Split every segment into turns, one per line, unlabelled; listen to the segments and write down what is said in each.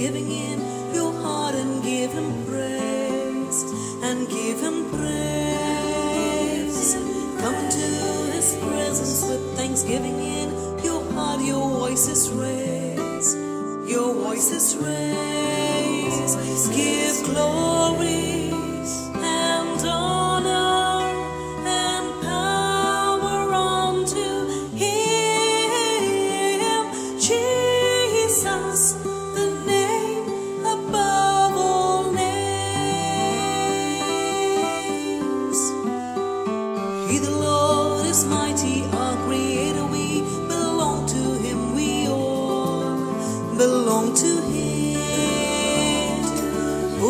thanksgiving in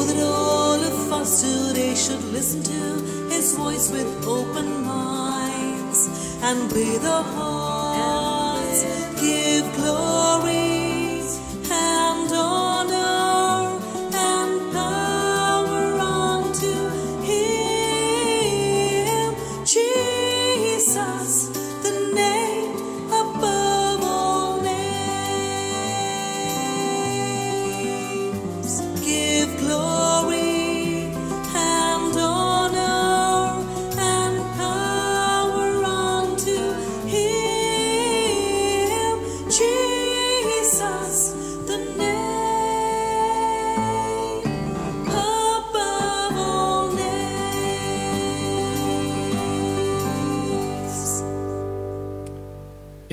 Oh, that all of us today should listen to his voice with open minds and with our hearts. Give glory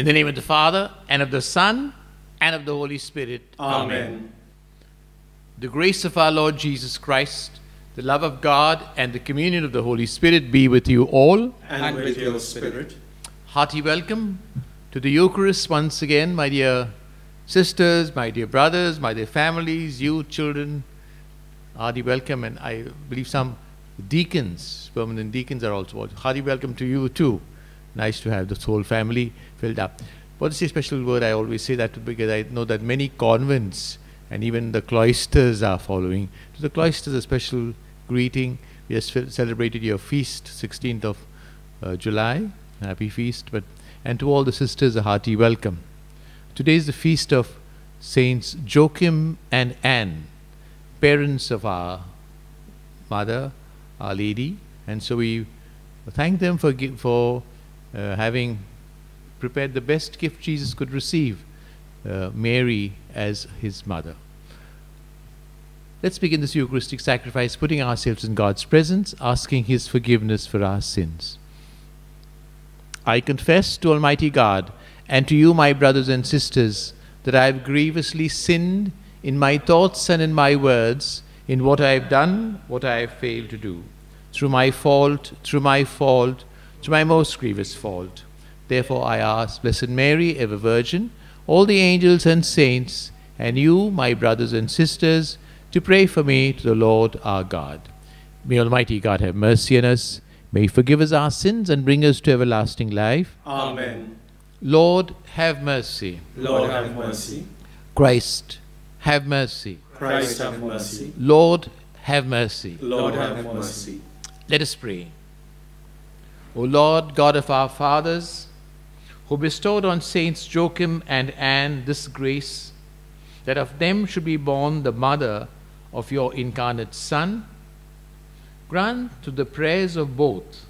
the name
of the Father, and of the Son, and of the Holy Spirit.
Amen.
The grace of our Lord Jesus Christ, the love of God, and the communion of the Holy Spirit be with you all.
And with your spirit.
Hearty welcome to the Eucharist once again, my dear sisters, my dear brothers, my dear families, you children. Hearty welcome, and I believe some deacons, permanent deacons, are also. Hearty welcome to you too. Nice to have this whole family filled up. What's a special word? I always say that because I know that many convents and even the cloisters are following. To the cloisters, a special greeting. We fe- celebrated your feast, 16th of uh, July. Happy feast. But and to all the sisters, a hearty welcome. Today is the feast of Saints Joachim and Anne, parents of our mother, Our Lady, and so we thank them for for uh, having prepared the best gift Jesus could receive, uh, Mary as his mother. Let's begin this Eucharistic sacrifice, putting ourselves in God's presence, asking His forgiveness for our sins. I confess to Almighty God and to you, my brothers and sisters, that I have grievously sinned in my thoughts and in my words, in what I have done, what I have failed to do, through my fault, through my fault, through my most grievous fault. Therefore I ask, Blessed Mary, ever Virgin, all the angels and saints, and you, my brothers and sisters, to pray for me to the Lord our God. May Almighty God have mercy on us, may He forgive us our sins and bring us to everlasting life.
Amen.
Lord, have mercy.
Lord have mercy.
Christ, have mercy.
Christ have mercy.
Lord, have mercy.
Lord have mercy.
Let us pray. O Lord, God of our fathers, who bestowed on Saints Joachim and Anne this grace, that of them should be born the mother of your incarnate Son, grant to the prayers of both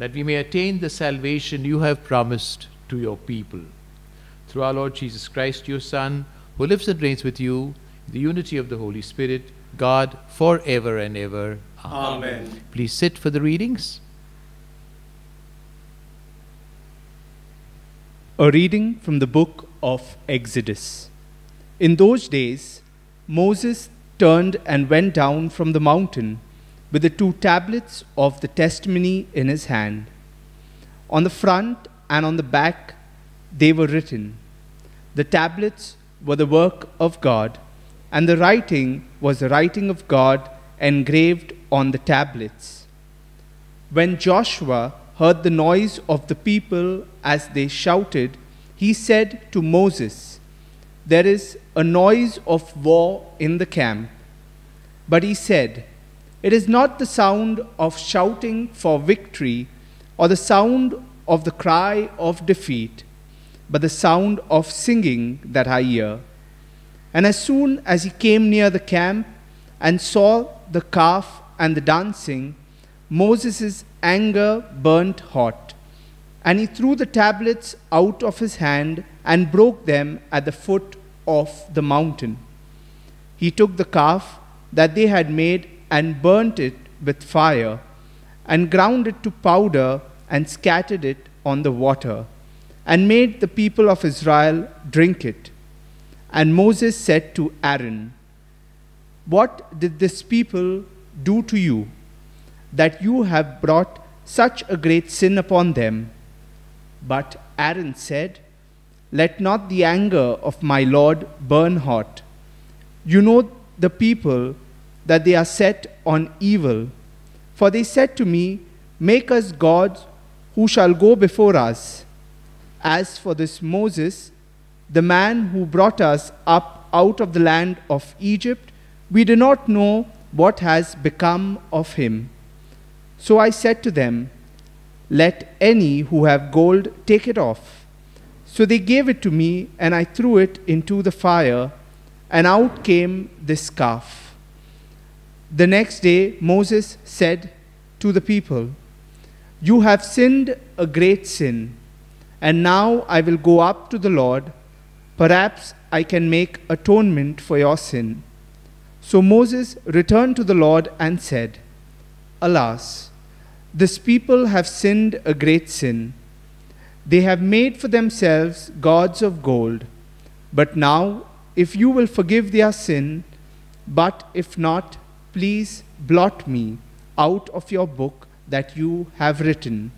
that we may attain the salvation you have promised to your people. Through our Lord Jesus Christ, your Son, who lives and reigns with you in the unity of the Holy Spirit, God, forever and ever.
Amen.
Please sit for the readings.
A reading from the book of Exodus. In those days, Moses turned and went down from the mountain with the two tablets of the testimony in his hand. On the front and on the back, they were written. The tablets were the work of God, and the writing was the writing of God engraved on the tablets. When Joshua heard the noise of the people as they shouted, he said to Moses, There is a noise of war in the camp. But he said, It is not the sound of shouting for victory or the sound of the cry of defeat, but the sound of singing that I hear. And as soon as he came near the camp and saw the calf and the dancing, Moses' anger burnt hot. And he threw the tablets out of his hand and broke them at the foot of the mountain. He took the calf that they had made and burnt it with fire, and ground it to powder and scattered it on the water, and made the people of Israel drink it. And Moses said to Aaron, What did this people do to you, that you have brought such a great sin upon them? But Aaron said, Let not the anger of my Lord burn hot. You know the people that they are set on evil. For they said to me, Make us gods who shall go before us. As for this Moses, the man who brought us up out of the land of Egypt, we do not know what has become of him. So I said to them, Let any who have gold take it off. So they gave it to me, and I threw it into the fire, and out came this calf. The next day Moses said to the people, You have sinned a great sin, and now I will go up to the Lord. Perhaps I can make atonement for your sin. So Moses returned to the Lord and said, Alas, this people have sinned a great sin. They have made for themselves gods of gold. But now, if you will forgive their sin, but if not, please blot me out of your book that you have written.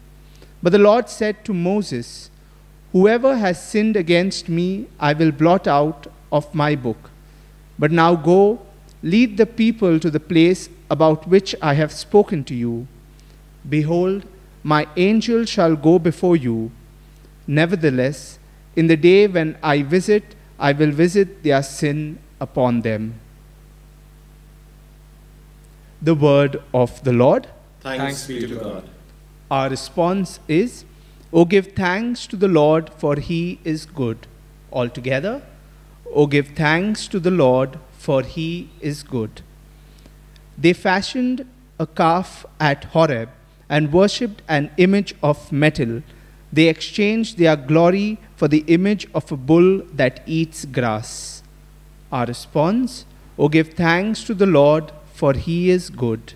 But the Lord said to Moses, Whoever has sinned against me, I will blot out of my book. But now go, lead the people to the place about which I have spoken to you. Behold, my angel shall go before you. Nevertheless, in the day when I visit, I will visit their sin upon them. The word of the Lord.
Thanks be to God.
Our response is, O give thanks to the Lord, for he is good. Altogether, O give thanks to the Lord, for he is good. They fashioned a calf at Horeb and worshipped an image of metal. They exchanged their glory for the image of a bull that eats grass. Our response, O give thanks to the Lord, for he is good.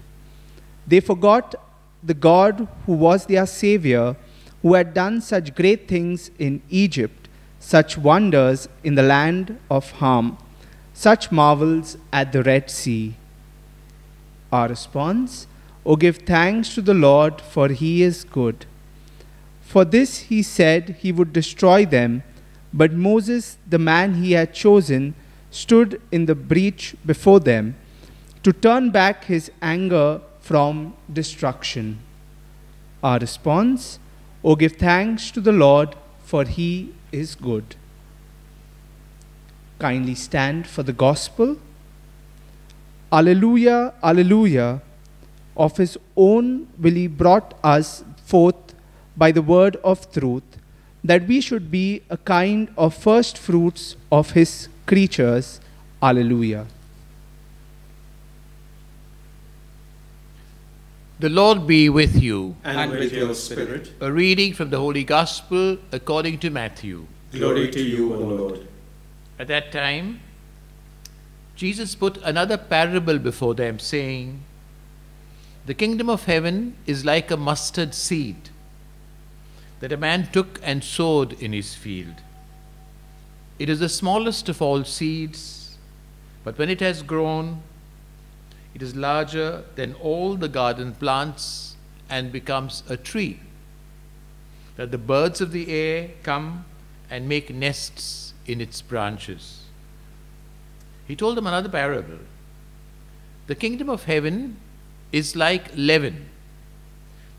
They forgot the God who was their Savior, who had done such great things in Egypt, such wonders in the land of Ham, such marvels at the Red Sea. Our response, O give thanks to the Lord, for he is good. For this he said he would destroy them, but Moses, the man he had chosen, stood in the breach before them to turn back his anger from destruction. Our response, O give thanks to the Lord, for he is good. Kindly stand for the gospel. Alleluia, Alleluia. Of his own will he brought us forth by the word of truth, that we should be a kind of first fruits of his creatures. Alleluia.
The Lord be with you.
And with your spirit,
A reading from the Holy Gospel according to Matthew.
glory to you, O Lord.
At that time, Jesus put another parable before them, saying, The kingdom of heaven is like a mustard seed that a man took and sowed in his field. It is the smallest of all seeds, but when it has grown, it is larger than all the garden plants and becomes a tree, that the birds of the air come and make nests in its branches. He told them another parable. The kingdom of heaven is like leaven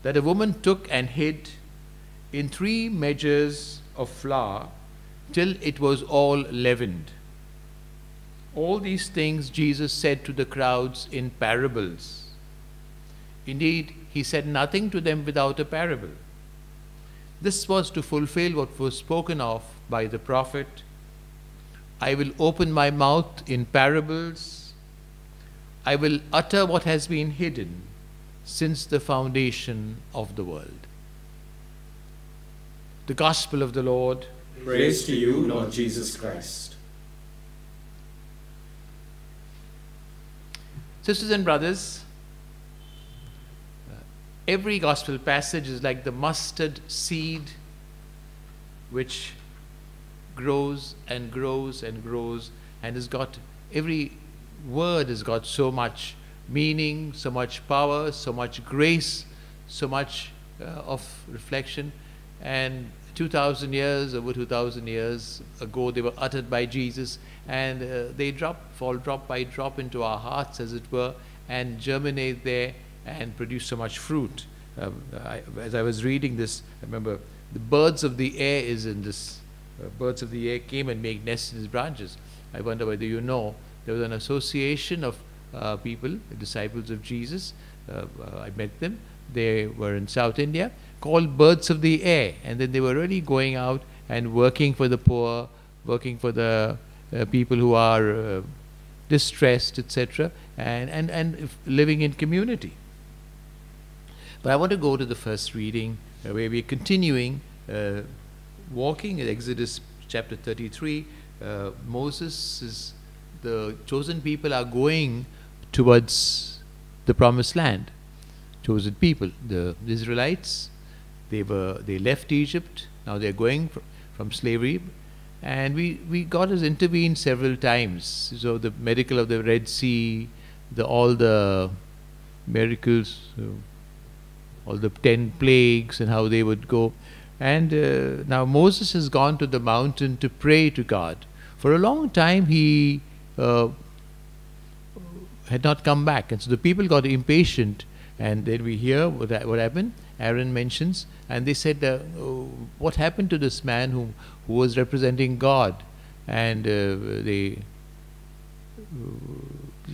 that a woman took and hid in three measures of flour till it was all leavened. All these things Jesus said to the crowds in parables. Indeed, he said nothing to them without a parable. This was to fulfill what was spoken of by the prophet I will open my mouth in parables. I will utter what has been hidden since the foundation of the world. The Gospel of the Lord.
Praise to you, Lord Jesus Christ.
Sisters and brothers, uh, every Gospel passage is like the mustard seed which grows and grows and grows and has got every word has got so much meaning, so much power, so much grace, so much uh, of reflection. And 2,000 years, over 2,000 years ago, they were uttered by Jesus, and uh, they drop, fall drop by drop into our hearts, as it were, and germinate there and produce so much fruit. Um, I, as I was reading this, I remember the birds of the air is in this. Uh, birds of the air came and made nests in his branches. I wonder whether you know there was an association of uh, people, disciples of Jesus. Uh, uh, I met them. They were in South India, called Birds of the Air, and then they were really going out and working for the poor, working for the uh, people who are uh, distressed, etc., and and and living in community. But I want to go to the first reading uh, where we're continuing walking in Exodus chapter 33. Uh, Moses is the chosen people are going towards the promised land. Chosen people, the Israelites, they were they left Egypt. Now they're going fr- from slavery, and we, we God has intervened several times. So the miracle of the Red Sea, the all the miracles, all the ten plagues, and how they would go. And uh, now Moses has gone to the mountain to pray to God. For a long time, he uh, had not come back, and so the people got impatient. And then we hear what, what happened. Aaron mentions, and they said, uh, oh, "What happened to this man who who was representing God?" And uh, they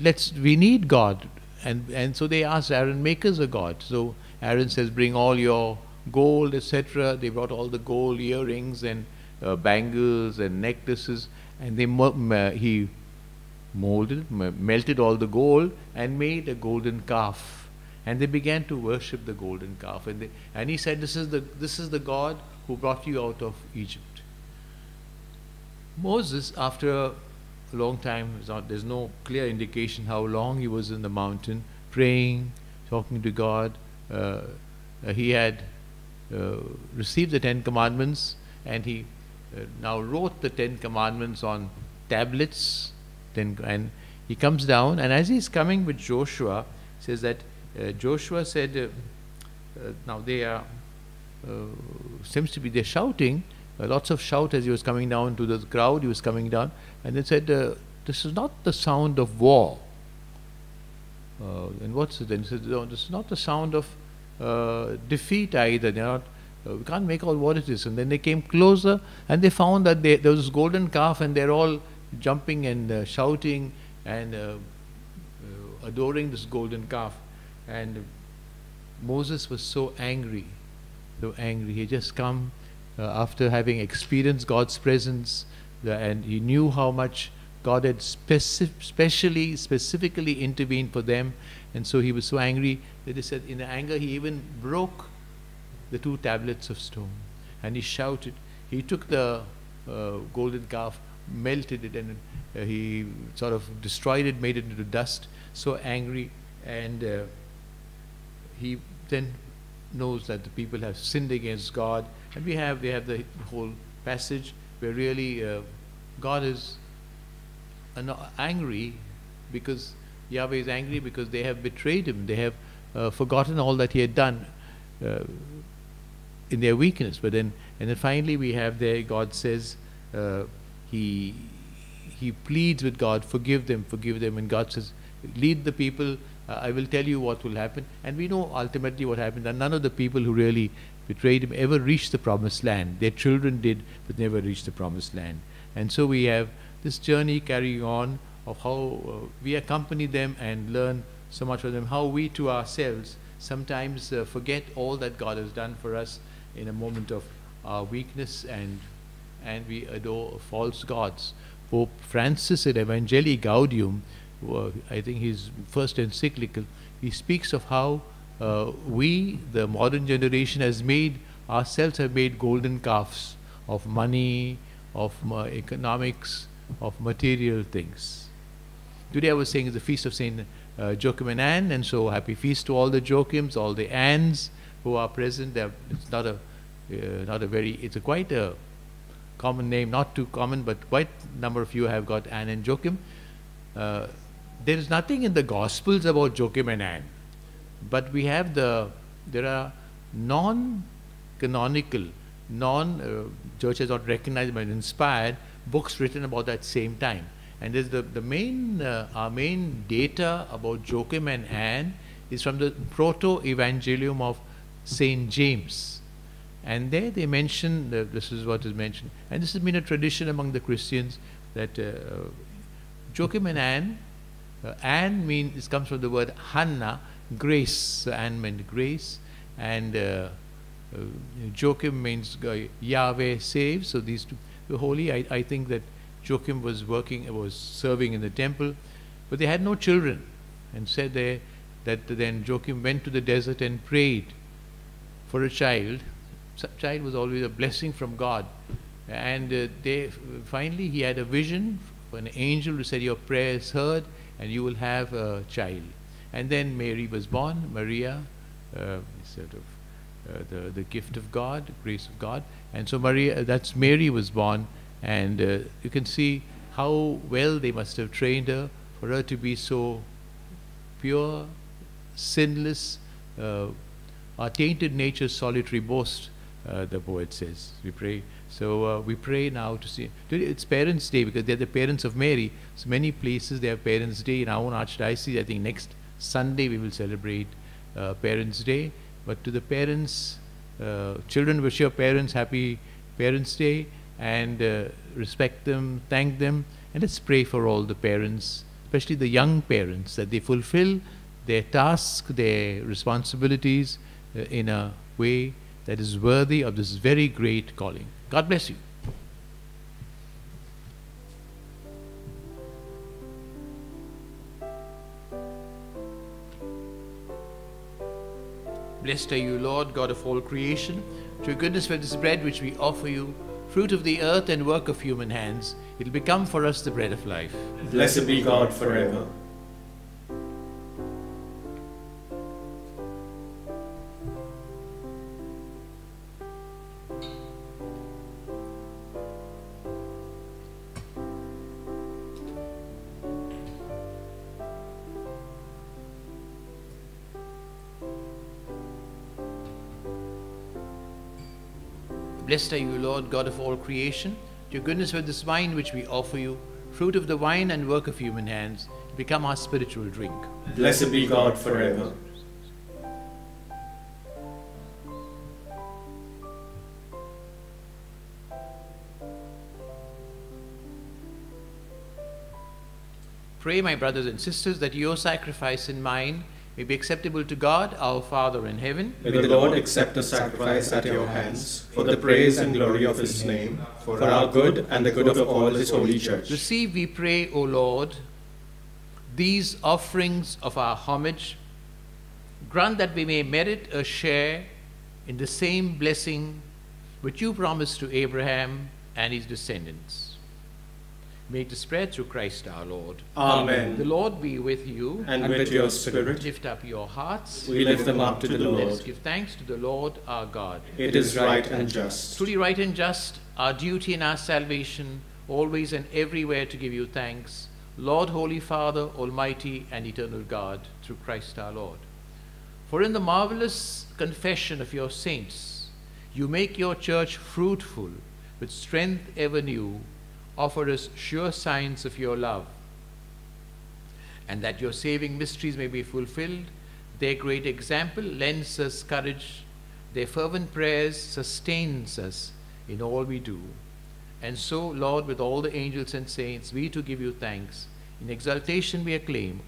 let's we need God, and and so they asked Aaron, "Make us a god." So Aaron says, "Bring all your gold, etc." They brought all the gold earrings and uh, bangles and necklaces, and they he molded, melted all the gold, and made a golden calf. And they began to worship the golden calf. And, they, and he said, this is, the, this is the God who brought you out of Egypt. Moses, after a long time, there's no clear indication how long he was in the mountain, praying, talking to God. Uh, uh, he had uh, received the Ten Commandments, and he uh, now wrote the Ten Commandments on tablets. Then, and he comes down, and as he's coming with Joshua, says that uh, Joshua said, uh, uh, now they are, uh, seems to be they're shouting, uh, lots of shout as he was coming down to the crowd, he was coming down, and they said, this is not the sound of war. And what's it then? He said, no, this is not the sound of defeat either. They're not, uh, we can't make out what it is. And then they came closer and they found that they, there was this golden calf and they're all jumping and uh, shouting and uh, uh, adoring this golden calf. And Moses was so angry, so angry. He just come uh, after having experienced God's presence, the, and he knew how much God had speci- specially, specifically intervened for them, and so he was so angry that he said, in anger, he even broke the two tablets of stone, and he shouted. He took the uh, golden calf, melted it, and uh, he sort of destroyed it, made it into dust. So angry, and uh, he then knows that the people have sinned against God, and we have we have the whole passage where really uh, God is an- angry because Yahweh is angry because they have betrayed Him. They have uh, forgotten all that He had done uh, in their weakness. But then, and then finally, we have there God says uh, He He pleads with God, forgive them, forgive them, and God says, lead the people. Uh, I will tell you what will happen. And we know ultimately what happened. And none of the people who really betrayed him ever reached the promised land. Their children did, but never reached the promised land. And so we have this journey carrying on of how uh, we accompany them and learn so much from them, how we to ourselves sometimes uh, forget all that God has done for us in a moment of our weakness and and we adore false gods. Pope Francis in Evangelii Gaudium, uh, I think his first encyclical, he speaks of how uh, we, the modern generation, has made ourselves have made golden calves of money, of uh, economics, of material things. Today I was saying it's the feast of Saint uh, Joachim and Anne, and so happy feast to all the Joachims, all the Annes who are present. They're, it's not a uh, not a very it's a quite a common name, not too common, but quite a number of you have got Anne and Joachim. Uh, there is nothing in the Gospels about Joachim and Anne, but we have the there are non-canonical, non uh, church has not recognized but inspired books written about that same time. And there's the the main uh, our main data about Joachim and Anne is from the Proto-Evangelium of Saint James. And there they mention, uh, this is what is mentioned, and this has been a tradition among the Christians that uh, Joachim and Anne, uh, Anne means, this comes from the word Hannah, grace. So Anne meant grace, and uh, uh, Joachim means uh, Yahweh saves. So these two, the holy, I, I think that Joachim was working, was serving in the temple, but they had no children, and said there that then Joachim went to the desert and prayed for a child child was always a blessing from God. And uh, they finally he had a vision an angel who said, "Your prayer is heard, and you will have a child." And then Mary was born, Maria, uh, sort of uh, the the gift of God, grace of God. And so Maria, that's Mary was born, and uh, you can see how well they must have trained her for her to be so pure, sinless. Uh, our tainted nature's solitary boast uh, the poet says. We pray. So uh, we pray now to see. Today it's Parents' Day because they're the parents of Mary. So many places they have Parents' Day. In our own archdiocese, I think next Sunday we will celebrate uh, Parents' Day. But to the parents, uh, children wish your parents happy Parents' Day and uh, respect them, thank them, and let's pray for all the parents, especially the young parents, that they fulfill their tasks, their responsibilities uh, in a way that is worthy of this very great calling. God bless you. Blessed are you, Lord, God of all creation. Through goodness for this bread which we offer you, fruit of the earth and work of human hands, it will become for us the bread of life.
Blessed be God forever.
Blessed are you, Lord, God of all creation. To your goodness with this wine which we offer you, fruit of the vine and work of human hands, become our spiritual drink.
Blessed be God forever.
Pray, my brothers and sisters, that your sacrifice and mine may be acceptable to God, our Father in heaven.
May the Lord accept the sacrifice at your hands for the praise and glory of his name, for our good and the good of all his holy church.
Receive, we pray, O Lord, these offerings of our homage. Grant that we may merit a share in the same blessing which you promised to Abraham and his descendants. Make the spread through Christ our Lord.
Amen.
The Lord be with you.
And with your spirit,
Lift up your hearts.
we lift them up to the
Let us
Lord.
give thanks to the Lord our God.
It is right and just.
Truly right and just, our duty and our salvation, always and everywhere to give you thanks. Lord, Holy Father, Almighty and Eternal God, through Christ our Lord. For in the marvelous confession of your saints, you make your church fruitful with strength ever new, offer us sure signs of your love. And that your saving mysteries may be fulfilled, their great example lends us courage, their fervent prayers sustains us in all we do. And so, Lord, with all the angels and saints, we to give you thanks. In exaltation we acclaim.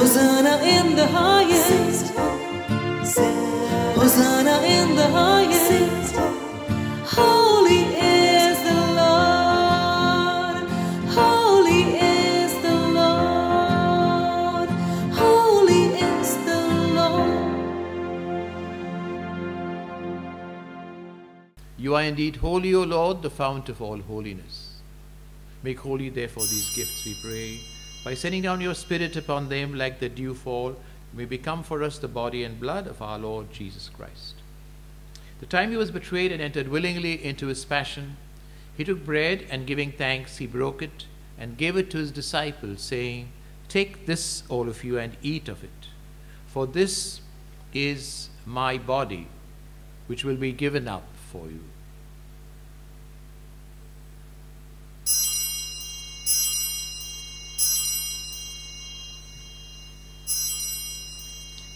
Hosanna in the highest. Hosanna in the highest. Holy is the Lord. Holy is the Lord. Holy is the Lord.
You are indeed holy, O Lord, the fount of all holiness. Make holy, therefore, these gifts, we pray, by sending down your Spirit upon them like the dew fall, may become for us the body and blood of our Lord Jesus Christ. The time he was betrayed and entered willingly into his passion, he took bread and giving thanks, he broke it and gave it to his disciples, saying, Take this, all of you, and eat of it, for this is my body, which will be given up for you.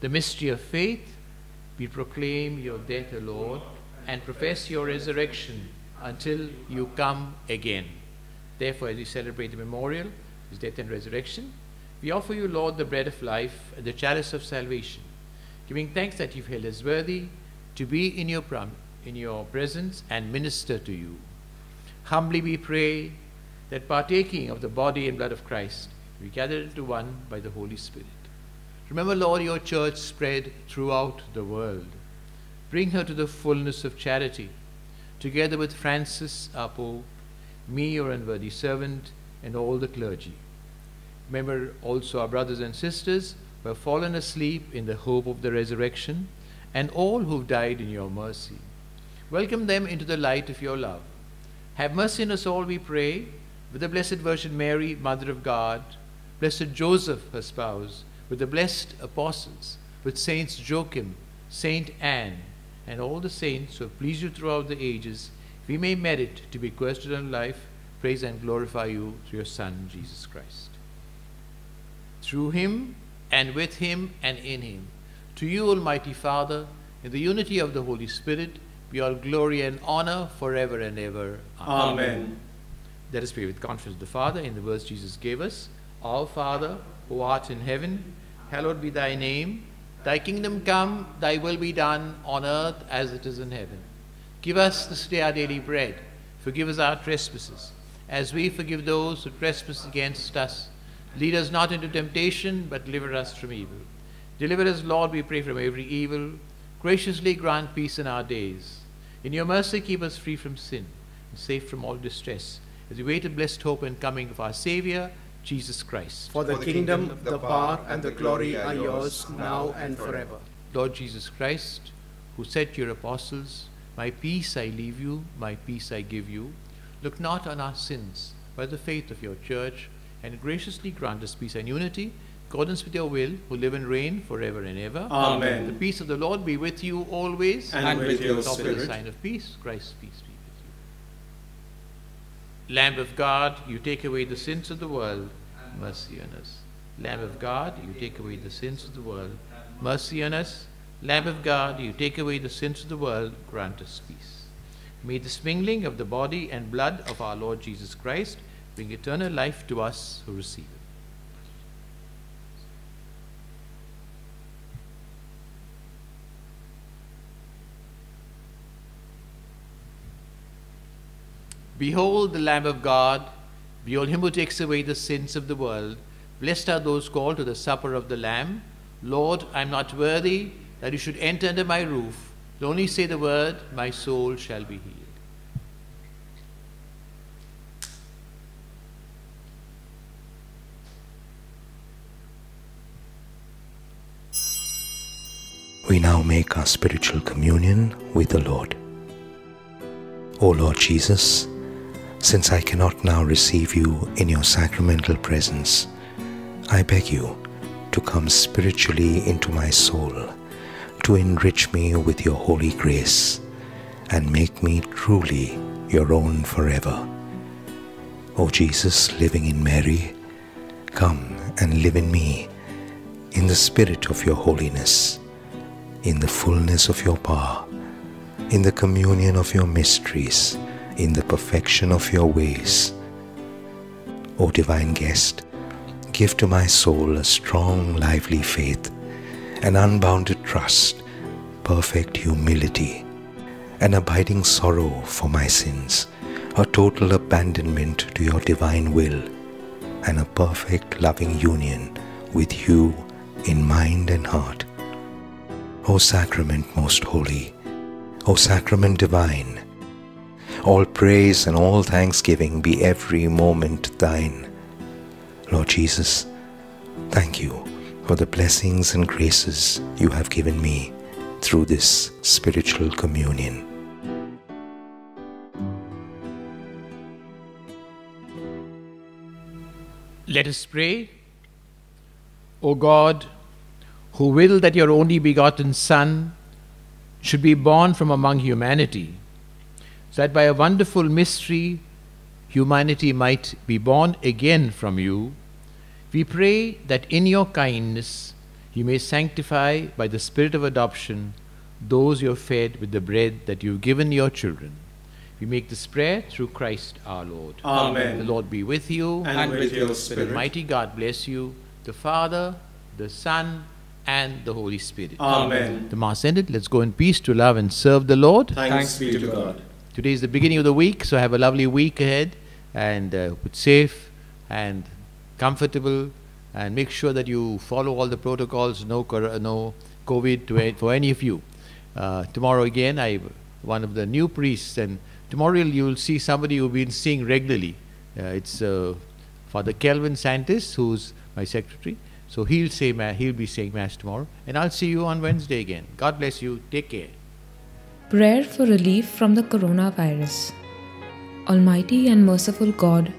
The mystery of faith, we proclaim your death, O Lord, and profess your resurrection until you come again. Therefore, as we celebrate the memorial, his death and resurrection, we offer you, Lord, the bread of life and the chalice of salvation, giving thanks that you've held us worthy to be in your, in your presence and minister to you. Humbly we pray that partaking of the body and blood of Christ, we gather into one by the Holy Spirit. Remember, Lord, your church spread throughout the world. Bring her to the fullness of charity, together with Francis, our Pope, me, your unworthy servant, and all the clergy. Remember also our brothers and sisters who have fallen asleep in the hope of the resurrection, and all who've died in your mercy. Welcome them into the light of your love. Have mercy on us all, we pray, with the Blessed Virgin Mary, Mother of God, Blessed Joseph, her spouse, with the blessed apostles, with Saints Joachim, Saint Anne, and all the saints who have pleased you throughout the ages, we may merit to be questioned in life, praise and glorify you through your Son, Jesus Christ. Through him, and with him, and in him, to you, Almighty Father, in the unity of the Holy Spirit, be all glory and honor forever and ever.
Amen.
Let us pray with confidence the Father in the words Jesus gave us. Our Father, who art in heaven, hallowed be thy name. Thy kingdom come, thy will be done on earth as it is in heaven. Give us this day our daily bread. Forgive us our trespasses, as we forgive those who trespass against us. Lead us not into temptation, but deliver us from evil. Deliver us, Lord, we pray, from every evil. Graciously grant peace in our days. In your mercy, keep us free from sin and safe from all distress, as we wait in blessed hope and coming of our Savior, Jesus Christ.
For the kingdom, the power, and the glory are yours now and forever.
Lord Jesus Christ, who said to your apostles, My peace I leave you, my peace I give you, look not on our sins, but the faith of your church, and graciously grant us peace and unity, in accordance with your will, who live and reign forever and ever.
Amen.
The peace of the Lord be with you always.
And with your
Offer the
spirit.
sign of peace. Christ's peace be with you. Lamb of God, you take away the sins of the world. Mercy on us. Lamb of God, you take away the sins of the world. Mercy on us. Lamb of God, you take away the sins of the world. Grant us peace. May this mingling of the body and blood of our Lord Jesus Christ bring eternal life to us who receive it. Behold the Lamb of God. Behold him who takes away the sins of the world. Blessed are those called to the supper of the Lamb. Lord, I am not worthy that you should enter under my roof. But only say the word, my soul shall be healed.
We now make our spiritual communion with the Lord. O Lord Jesus, since I cannot now receive you in your sacramental presence, I beg you to come spiritually into my soul, to enrich me with your holy grace, and make me truly your own forever. O Jesus, living in Mary, come and live in me in the spirit of your holiness, in the fullness of your power, in the communion of your mysteries, in the perfection of your ways. O divine guest, give to my soul a strong, lively faith, an unbounded trust, perfect humility, an abiding sorrow for my sins, a total abandonment to your divine will, and a perfect loving union with you in mind and heart. O sacrament most holy, O sacrament divine, all praise and all thanksgiving be every moment thine. Lord Jesus, thank you for the blessings and graces you have given me through this spiritual communion.
Let us pray. O God, who will that your only begotten Son should be born from among humanity, so that by a wonderful mystery humanity might be born again from you, we pray that in your kindness you may sanctify by the Spirit of adoption those you have fed with the bread that you have given your children. We make this prayer through Christ our Lord.
Amen.
The Lord be with you.
And with your spirit.
The
spirit.
mighty God bless you, the Father, the Son, and the Holy Spirit.
Amen.
The Mass ended. Let's go in peace to love and serve the Lord.
Thanks be to God.
Today is the beginning of the week, so have a lovely week ahead and uh, safe and comfortable and make sure that you follow all the protocols, no, no COVID for any of you. Uh, tomorrow again, I one of the new priests, and tomorrow you will see somebody you've been seeing regularly. Uh, it's uh, Father Kelvin Santis, who's my secretary. So he'll say ma- he'll be saying mass tomorrow, and I'll see you on Wednesday again. God bless you. Take care.
Prayer for relief from the coronavirus. Almighty and merciful God,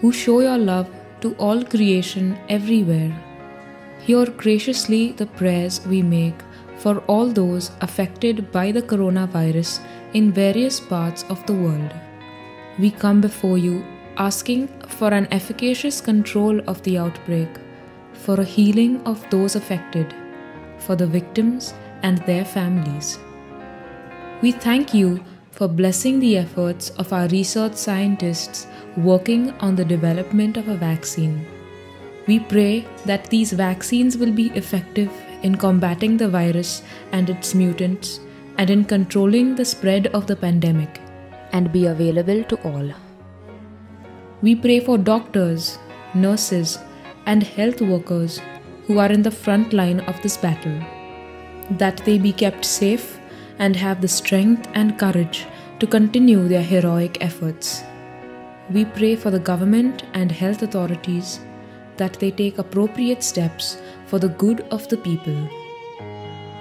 who show your love to all creation everywhere, hear graciously the prayers we make for all those affected by the coronavirus in various parts of the world. We come before you asking for an efficacious control of the outbreak, for a healing of those affected, for the victims and their families. We thank you for blessing the efforts of our research scientists working on the development of a vaccine. We pray that these vaccines will be effective in combating the virus and its mutants and in controlling the spread of the pandemic.
and be available to all.
We pray for doctors, nurses, and health workers who are in the front line of this battle, that they be kept safe and have the strength and courage to continue their heroic efforts. We pray for the government and health authorities that they take appropriate steps for the good of the people.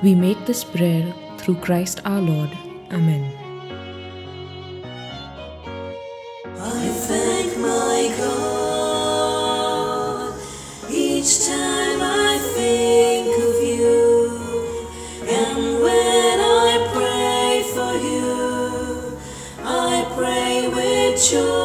We make this prayer through Christ our Lord. Amen.
I thank my God each time with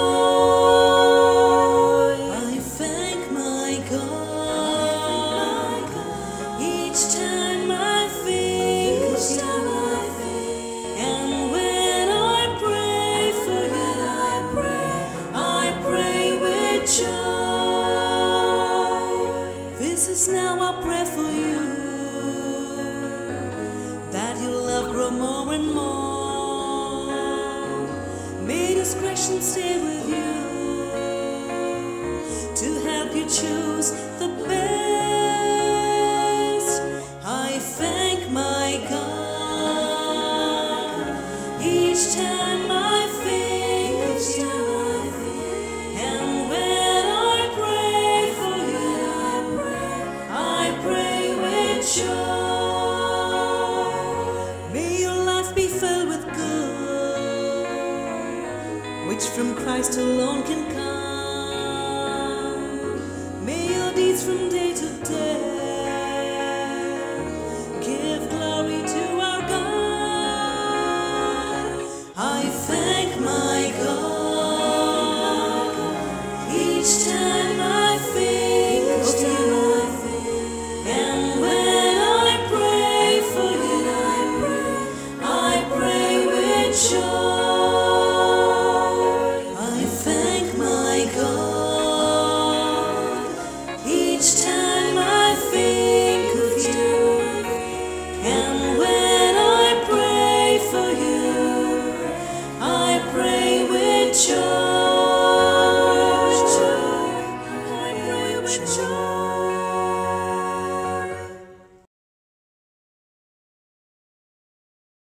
with good, which from Christ alone can come. May your deeds from